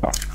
Oh.